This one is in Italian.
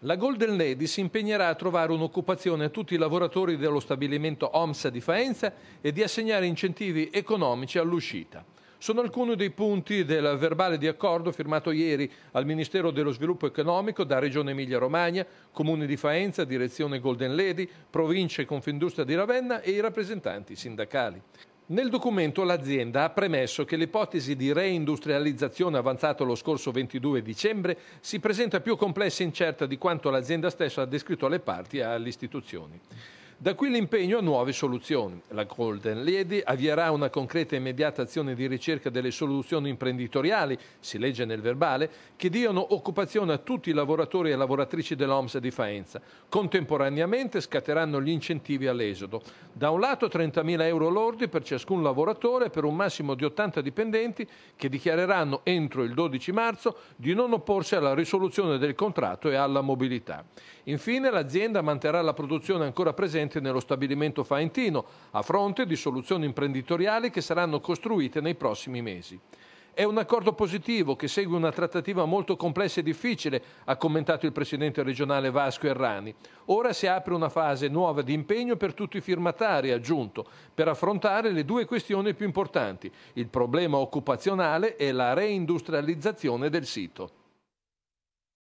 La Golden Lady si impegnerà a trovare un'occupazione a tutti i lavoratori dello stabilimento OMSA di Faenza e di assegnare incentivi economici all'uscita. Sono alcuni dei punti del verbale di accordo firmato ieri al Ministero dello Sviluppo Economico da Regione Emilia-Romagna, Comune di Faenza, Direzione Golden Lady, Province Confindustria di Ravenna e i rappresentanti sindacali. Nel documento l'azienda ha premesso che l'ipotesi di reindustrializzazione avanzata lo scorso 22 dicembre si presenta più complessa e incerta di quanto l'azienda stessa ha descritto alle parti e alle istituzioni. Da qui l'impegno a nuove soluzioni. La Golden Lady avvierà una concreta e immediata azione di ricerca delle soluzioni imprenditoriali, si legge nel verbale, che diano occupazione a tutti i lavoratori e lavoratrici dell'OMS di Faenza. Contemporaneamente scatteranno gli incentivi all'esodo. Da un lato 30.000 euro lordi per ciascun lavoratore per un massimo di 80 dipendenti che dichiareranno entro il 12 marzo di non opporsi alla risoluzione del contratto e alla mobilità. Infine l'azienda manterrà la produzione ancora presente presente nello stabilimento faentino, a fronte di soluzioni imprenditoriali che saranno costruite nei prossimi mesi. È un accordo positivo che segue una trattativa molto complessa e difficile, ha commentato il presidente regionale Vasco Errani. Ora si apre una fase nuova di impegno per tutti i firmatari, ha aggiunto, per affrontare le due questioni più importanti, il problema occupazionale e la reindustrializzazione del sito.